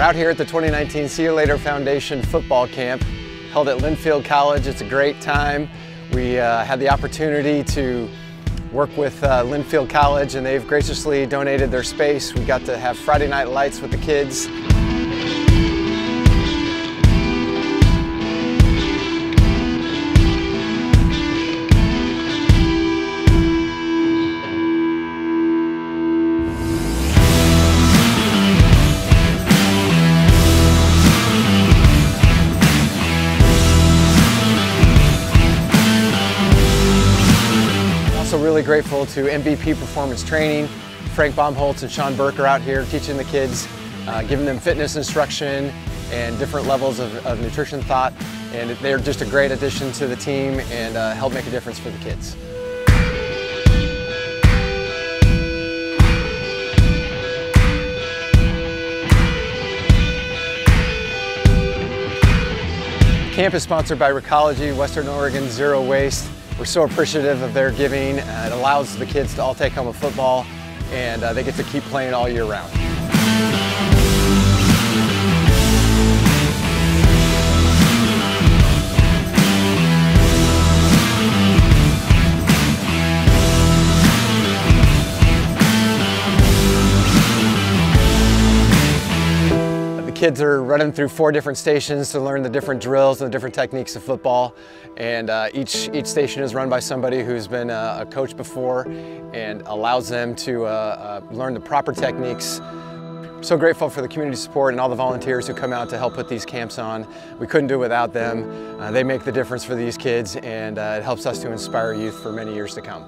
out here at the 2019 See Ya Later Foundation football camp held at Linfield College. It's a great time. We uh, had the opportunity to work with uh, Linfield College and they've graciously donated their space. We got to have Friday night lights with the kids. Also really grateful to MVP Performance Training. Frank Baumholtz and Sean Burke are out here teaching the kids, uh, giving them fitness instruction and different levels of, of, nutrition thought. And they're just a great addition to the team and uh, help make a difference for the kids. Camp is sponsored by Recology, Western Oregon Zero Waste. We're so appreciative of their giving. Uh, it allows the kids to all take home a football and uh, they get to keep playing all year round. Kids are running through four different stations to learn the different drills and the different techniques of football. And uh, each, each station is run by somebody who's been a, a coach before and allows them to uh, uh, learn the proper techniques. So grateful for the community support and all the volunteers who come out to help put these camps on. We couldn't do it without them. Uh, they make the difference for these kids and uh, it helps us to inspire youth for many years to come.